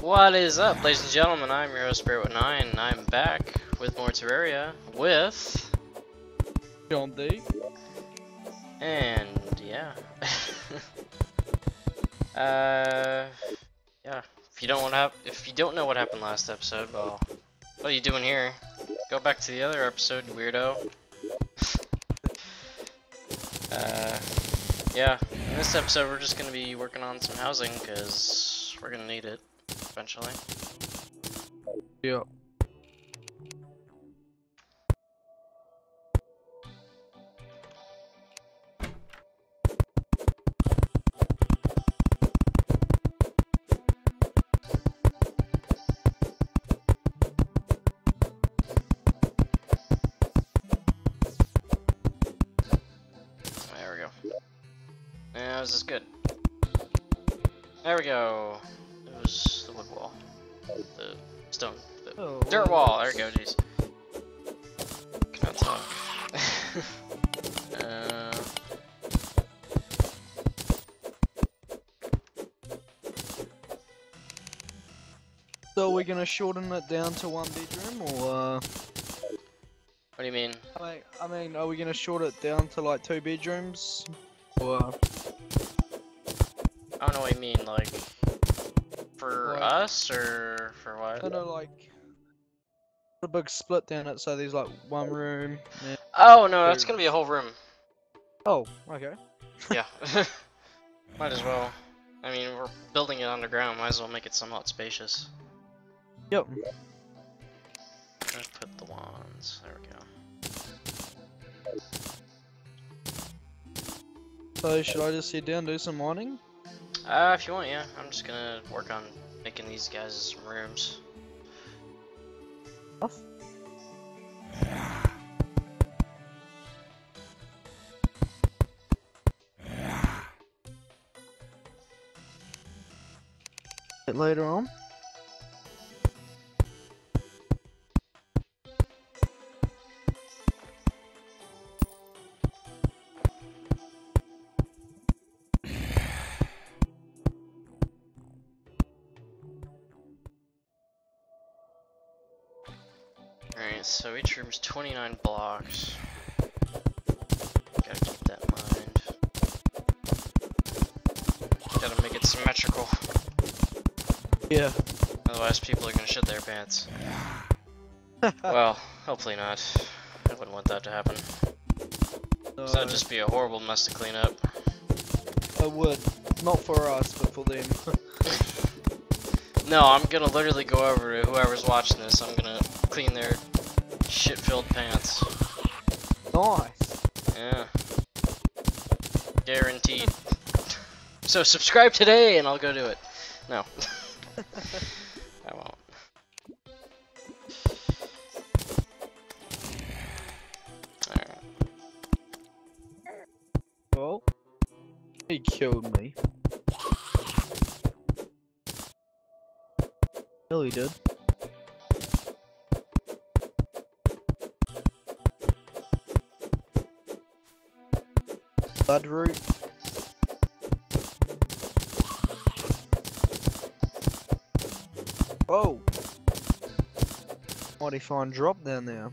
What is up, ladies and gentlemen? I'm your host, Spirit9, and I'm back with more Terraria with. Chompty. And yeah. uh, yeah. If you don't want to, if you don't know what happened last episode, well, what are you doing here? Go back to the other episode, weirdo. uh, yeah. In this episode, we're just gonna be working on some housing because we're gonna need it eventually. Yeah. There we go. Yeah, this is good. There we go. It was the wood wall. The stone. The Oh, dirt wall. There we go, jeez. Cannot talk. uh, So we're gonna shorten it down to one bedroom, or uh, what do you mean? I mean, I mean, are we gonna short it down to like two bedrooms, or I don't know what you mean, Like- us or for what? I don't know, like a big split down it, so there's like one room. Oh no, that's gonna be a whole room. Oh, okay. Yeah. Might as well. I mean, we're building it underground. Might as well make it somewhat spacious. Yep. Let's put the wands. There we go. So should I just sit down do some mining? Uh, if you want, yeah. I'm just gonna work on making these guys rooms. Off. Later on. So each room's 29 blocks. Gotta keep that in mind. Gotta make it symmetrical. Yeah. Otherwise, people are gonna shit their pants. well, hopefully not. I wouldn't want that to happen. 'cause that'd just be a horrible mess to clean up. I would. Not for us, but for them. No, I'm gonna literally go over to whoever's watching this. I'm gonna clean their shit-filled pants. nice. Yeah. Guaranteed. So subscribe today and I'll go do it. No. I won't. Alright. Well, he killed me. Hell, he did. Bloodroot. Oh! Mighty fine drop down there.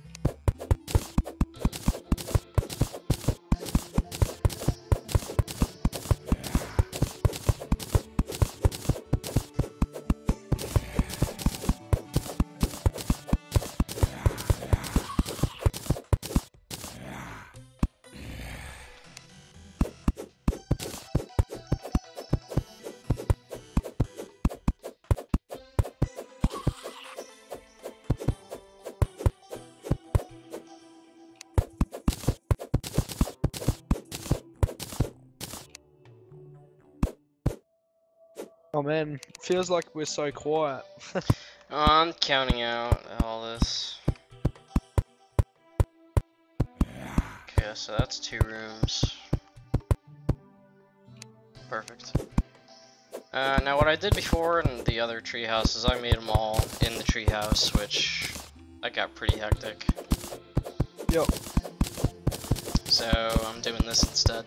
Oh man, feels like we're so quiet. Oh, I'm counting out all this. Okay, so that's two rooms. Perfect. Uh, now what I did before in the other tree houses, I made them all in the tree house, which I got pretty hectic. Yep. So I'm doing this instead.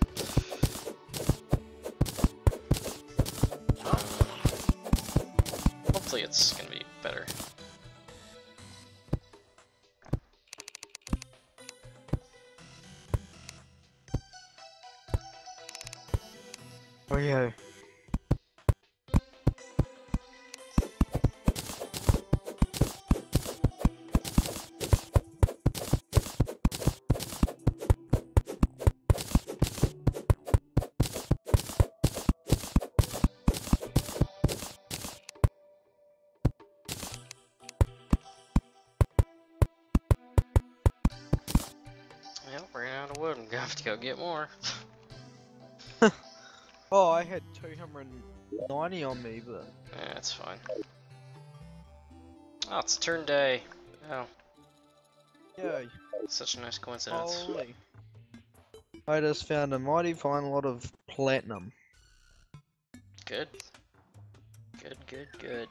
Yeah. Yep, ran out of wood. I'm gonna have to go get more. Oh, I had 290 on me, but Yeah, it's fine. Oh, it's turn day. Oh, yeah, such a nice coincidence. holy. I just found a mighty fine lot of platinum. Good. Good, good, good.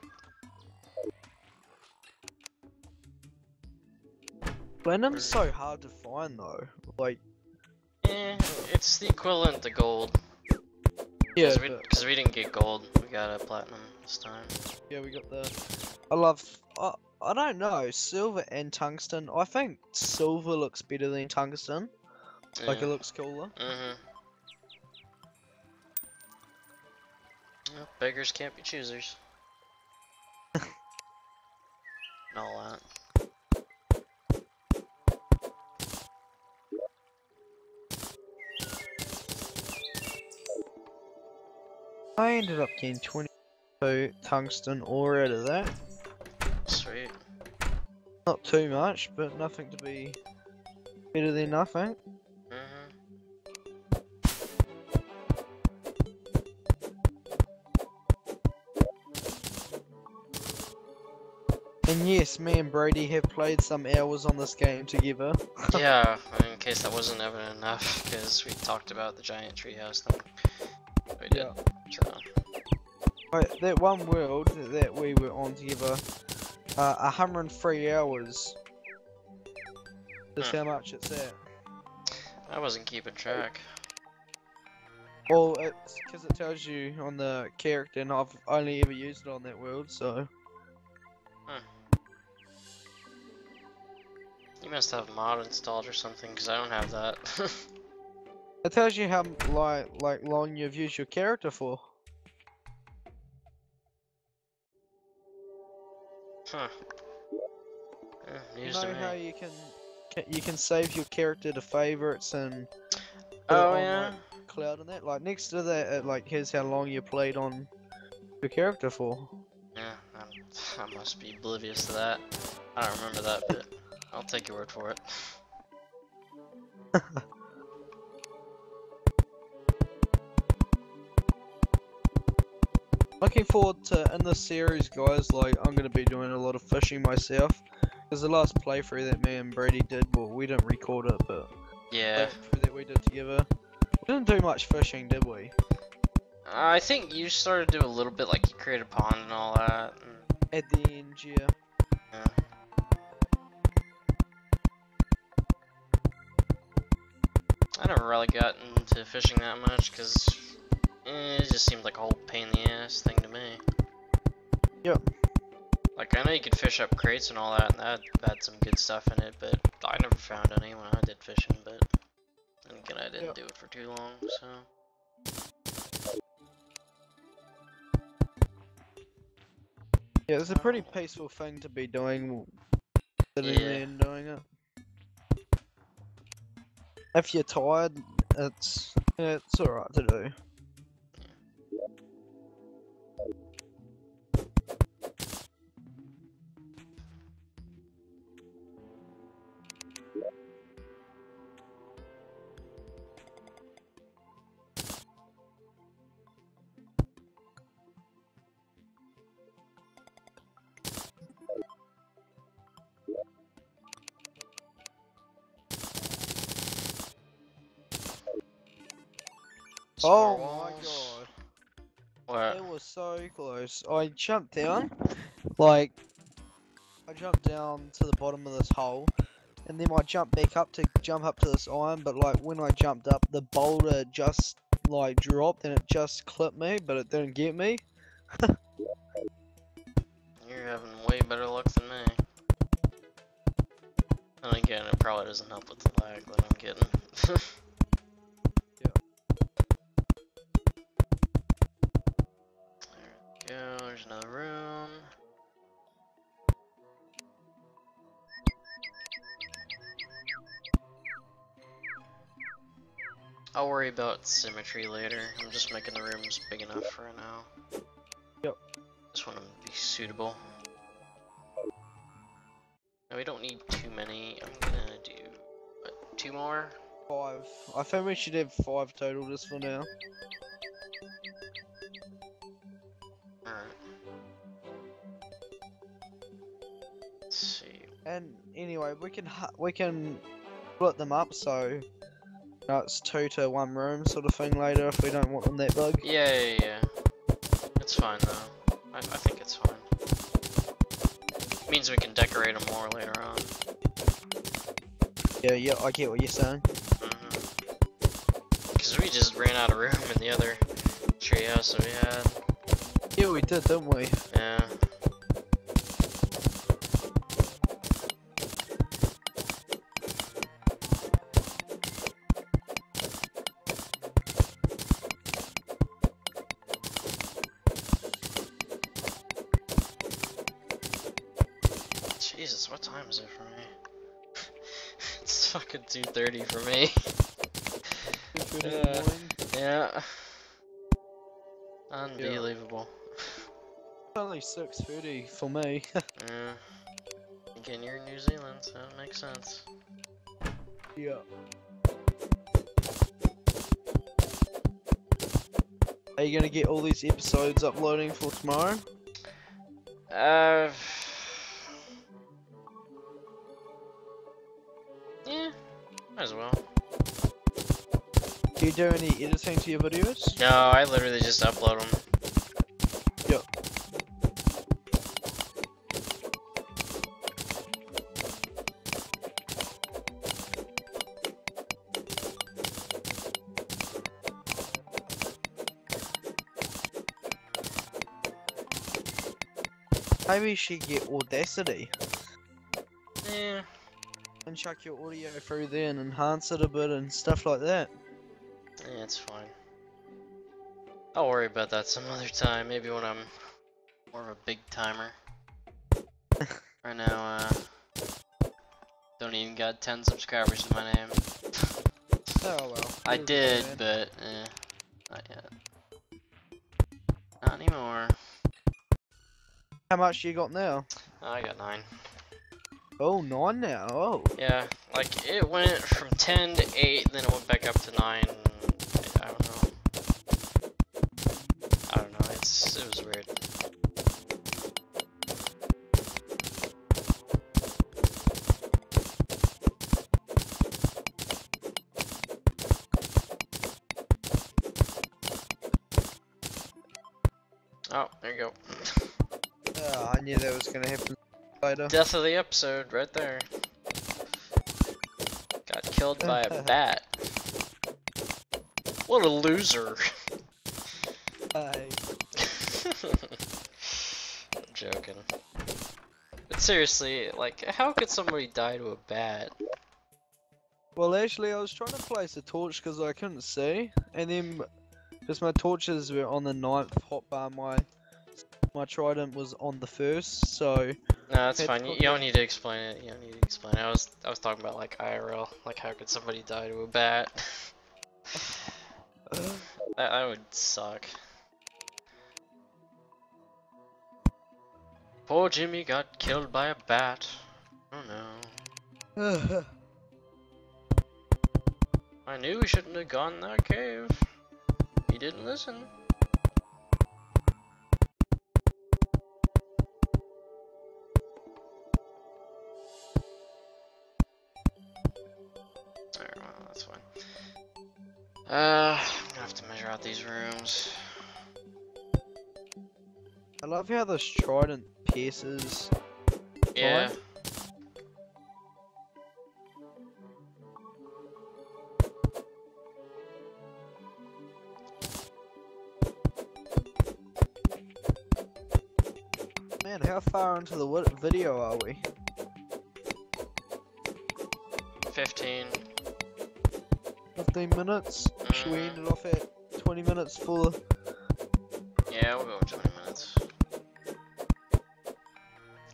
Platinum's so hard to find though. Like, Eh, it's the equivalent to gold. Yeah, Because we, we didn't get gold, we got a platinum this time. Yeah, we got the. I love. I, I don't know, silver and tungsten. I think silver looks better than tungsten. Like it looks cooler. Mm-hmm. Well, beggars can't be choosers. and all that. I ended up getting 22 tungsten ore out of that. Sweet. Not too much, but nothing to be better than nothing. Mm-hmm. And yes, me and Brady have played some hours on this game together. yeah, in case that wasn't evident enough, because we talked about the giant treehouse thing. We did. So, Right, that one world that we were on together, uh, 103 hours. That's Hmm. how much it's at. I wasn't keeping track. Well, it's because it tells you on the character, and I've only ever used it on that world, so. You must have mod installed or something, because I don't have that. It tells you how like like long you've used your character for. huh. Yeah, You know how you can, ca you can save your character to favorites and Oh, on, yeah? like, cloud and that. Like next to that, it like here's how long you played on your character for. Yeah, I'm, I must be oblivious to that. I don't remember that, but I'll take your word for it. Looking forward to in this series, guys. Like I'm gonna be doing a lot of fishing myself. Because the last playthrough that me and Brady did, well, we didn't record it, but Yeah, that we did together, we didn't do much fishing, did we? I think you started to do a little bit, like you created a pond and all that. And, At the end, yeah. yeah. I never really got into fishing that much because Eh, it just seemed like a whole pain in the ass thing to me. Yep. Like I know you could fish up crates and all that, and that had some good stuff in it, but I never found any when I did fishing. But then again, I didn't Yep. do it for too long, so. Yeah, it's a um, pretty peaceful thing to be doing, sitting Yeah. there and doing it. If you're tired, it's it's alright to do. Oh my god. What? It was so close. I jumped down, like, I jumped down to the bottom of this hole, and then I jumped back up to jump up to this iron, but like, when I jumped up, the boulder just, like, dropped and it just clipped me, but it didn't get me. you're having way better luck than me. And again, it probably doesn't help with the lag that I'm getting. I'll worry about symmetry later. I'm just making the rooms big enough for now. Yep. Just want them to be suitable. Now we don't need too many. I'm gonna do what, two more. Five. I think we should have five total just for now. Alright. Let's see. And anyway, we can hu- we can split them up so uh, it's two to one room sort of thing later if we don't want them that big. Yeah, yeah, yeah. It's fine though. I, I think it's fine. means we can decorate them more later on. Yeah, yeah, I get what you're saying. Because we just ran out of room in the other treehouse that we had. Yeah, we did, didn't we? Yeah. Fucking 2.30 for me. Good in the Uh, yeah. Unbelievable. It's only six thirty for me. Yeah. Again, you're in New Zealand, so it makes sense. yeah. Are you gonna get all these episodes uploading for tomorrow? Uh. You do any editing to your videos? No, I literally just upload them. Yep. Maybe you should get Audacity Yeah. and chuck your audio through there and enhance it a bit and stuff like that. Yeah, it's fine. I'll worry about that some other time, maybe when I'm more of a big timer. right now, uh, don't even got 10 subscribers to my name. Oh well. I you're good did, but, eh, not yet. Not anymore. How much you got now? Oh, I got 9. Oh, nine now. Oh. Yeah, like, it went from 10 to 8, then it went back up to 9. Death of the episode, right there. Got killed by a bat. What a loser. Hey. I'm joking. But seriously, like, how could somebody die to a bat? Well, actually, I was trying to place a torch because I couldn't see, and then because my torches were on the ninth hotbar, my my trident was on the first, so No, that's fine. You, you don't need to explain it. You don't need to explain it. I was I was talking about like IRL. Like, how could somebody die to a bat? that, that would suck. Poor Jimmy got killed by a bat. Oh no. I knew we shouldn't have gone in that cave. He didn't listen. That's fine. Uh, I'm gonna have to measure out these rooms. I love how this trident pieces. Yeah. Man, how far into the video are we? 15. 15 minutes? Should we end it off at 20 minutes for Yeah, we'll go 20 minutes.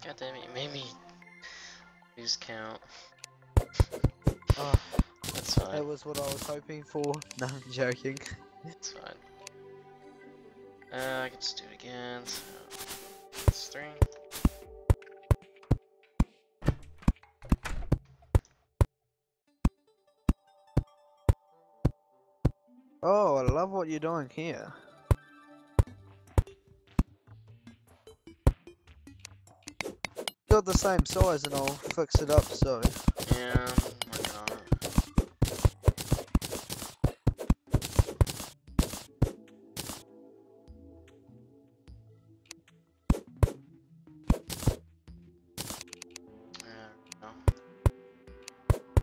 God damn it, you made me lose count. Oh, That's that was what I was hoping for. No, I'm joking. It's fine. Uh, I can just do it again. So, Oh, I love what you're doing here. Got the same size and I'll fix it up so. Yeah, working on.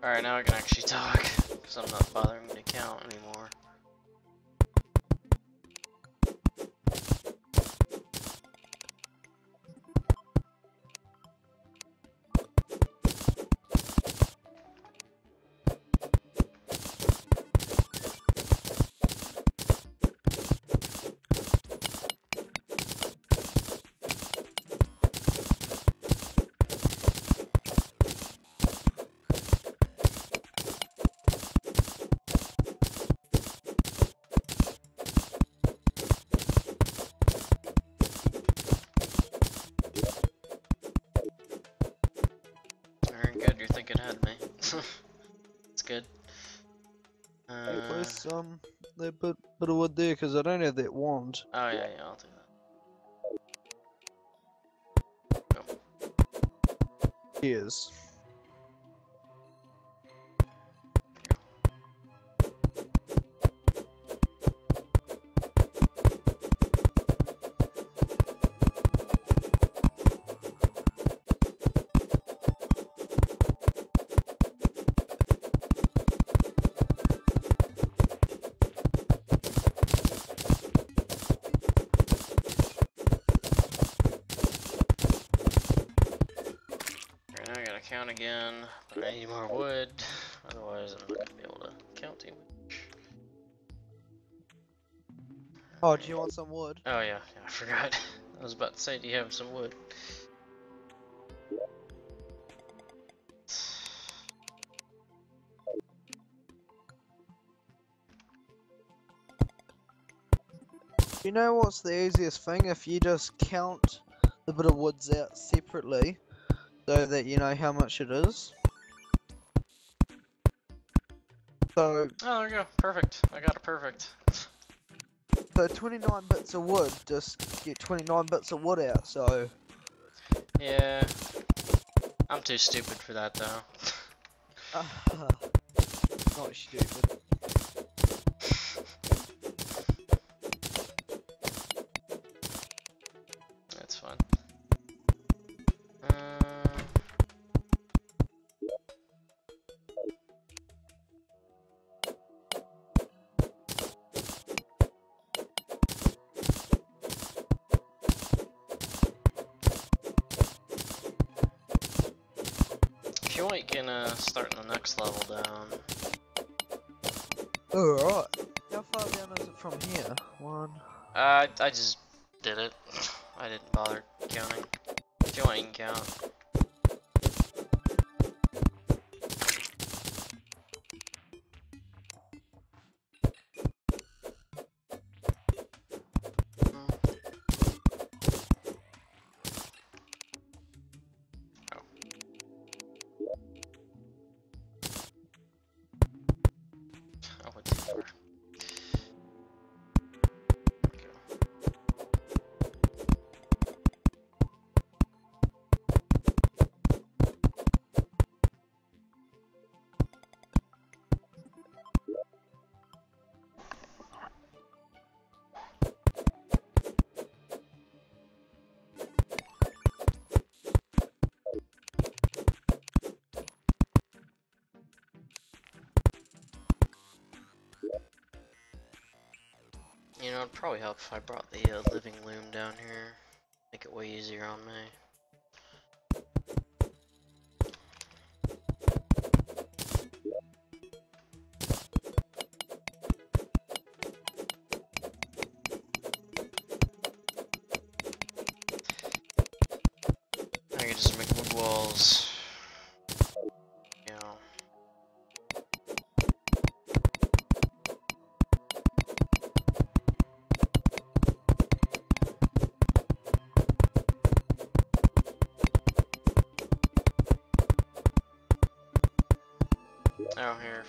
Alright, now I can actually talk, because I'm not bothering to count anymore. That bit, bit of wood there because I don't have that wand. oh yeah, yeah, I'll do that. Cheers. Now I gotta count again, but I need more wood. Otherwise, I'm not gonna be able to count too much. Oh, do you want some wood? Oh yeah, yeah, I forgot. I was about to say, do you have some wood? You know what's the easiest thing? If you just count the bit of woods out separately, so that you know how much it is. So, Oh, there you go. Perfect. I got it perfect. so 29 bits of wood, just get 29 bits of wood out, so... Yeah. I'm too stupid for that though. not stupid. Alright. How far down is it from here? One... Uh, I just did it. I didn't bother counting. If you want, you can count. You know, it'd probably help if I brought the uh, living loom down here. Make Make it way easier on me.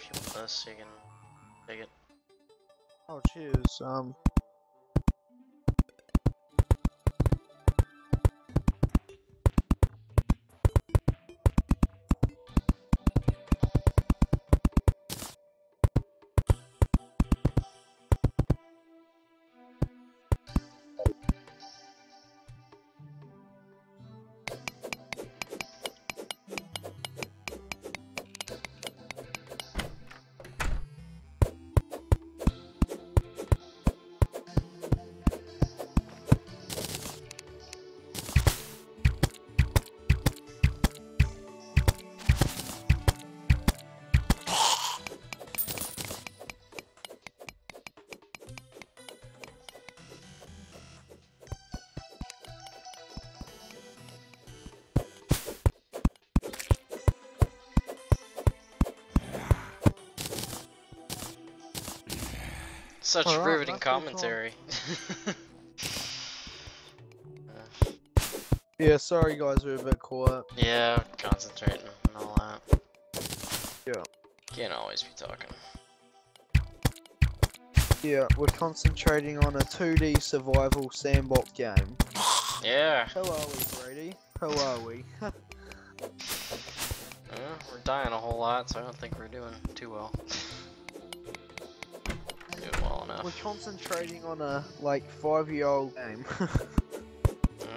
If you want this, you can take it. Oh, cheers. Um. Such Alright, riveting that's cool. commentary. Yeah, sorry guys, we're a bit quiet. yeah, concentrating and all that. Yeah. Can't always be talking. Yeah, we're concentrating on a 2D survival sandbox game. Yeah, How are we, Brady? How are we? uh, we're dying a whole lot, so I don't think we're doing too well. Enough. we're concentrating on a, like, five-year-old game.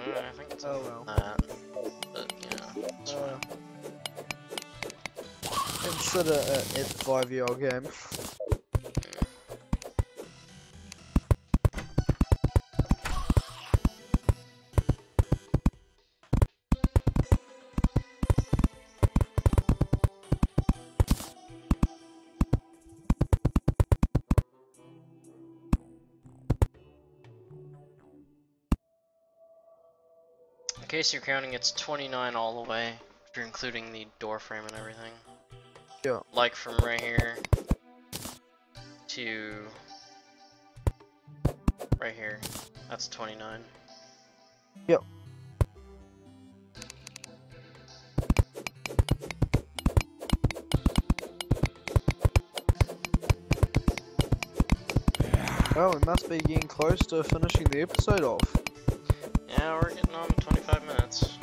Uh, I think it's Oh, well. that. But yeah, it's Uh. Consider it a five-year-old game. case you're counting, it's 29 all the way, if you're including the door frame and everything. Yeah. Like from right here to right here. That's 29. Yep. Well, we must be getting close to finishing the episode off. Yeah, we're getting on 25 minutes.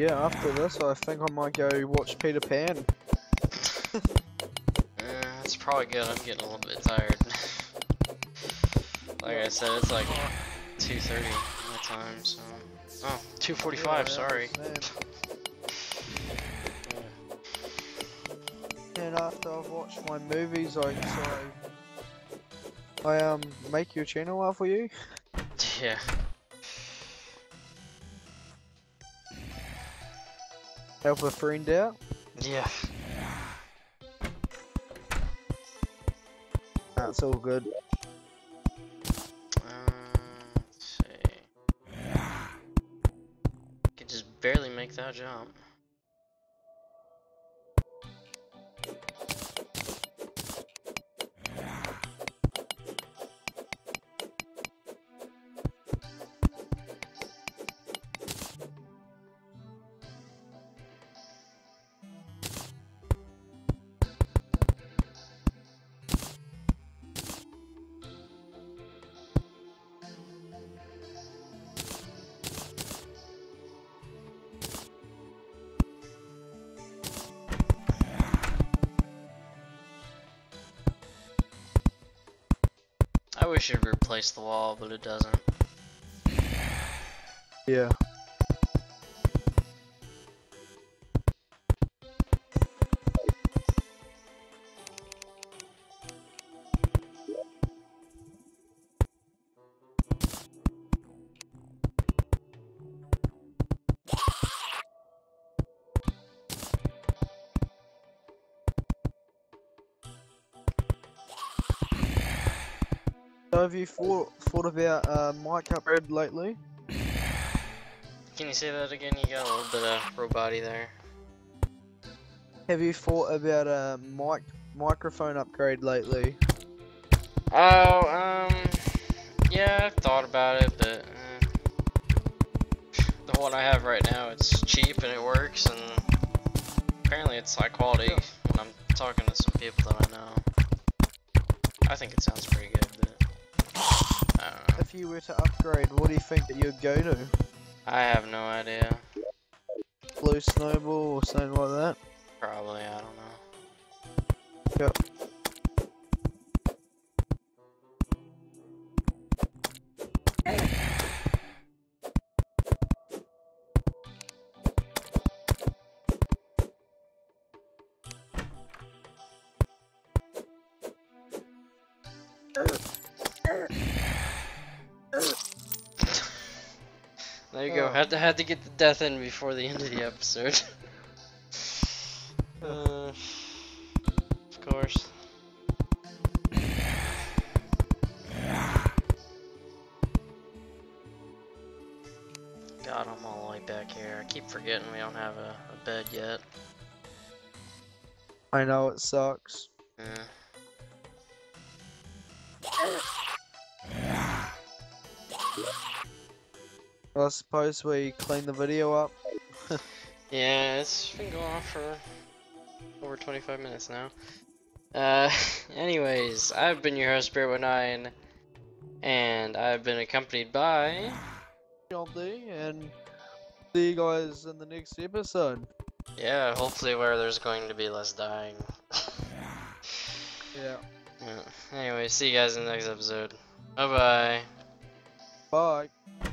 Yeah, after this, I think I might go watch Peter Pan. Uh, that's probably good. I'm getting a little bit tired. like I said, it's like 2.30 my time, so... Oh, 2.45, Yeah, sorry. And after I've watched my movies, I so I um make your channel out for you. Yeah. Help a friend out. Yeah. That's all good. Uh, let's see. Could just barely make that jump. Wish it replaced the wall, but it doesn't. Yeah. Have you thought, thought about uh, mic upgrade lately? Can you say that again? You got a little bit of roboti there. Have you thought about a mic microphone upgrade lately? Oh, um, yeah, I've thought about it, but uh, the one I have right now, it's cheap and it works, and apparently it's high quality when I'm talking to some people that I know. I think it sounds pretty good, but I don't know. If you were to upgrade, what do you think that you'd go to? I have no idea. Blue Snowball or something like that? Probably, I don't know. Yep. There you go. Had to had to get the death in before the end of the episode. uh, of course. God, I'm all the way back here. I keep forgetting we don't have a, a bed yet. I know it sucks. Yeah. I suppose we clean the video up. Yeah, it's been going on for over 25 minutes now. Uh, anyways, I've been your host, Bear19, and I've been accompanied by. Chompty, and see you guys in the next episode. Yeah, hopefully where there's going to be less dying. Yeah. yeah. Anyway, see you guys in the next episode. Bye bye. Bye.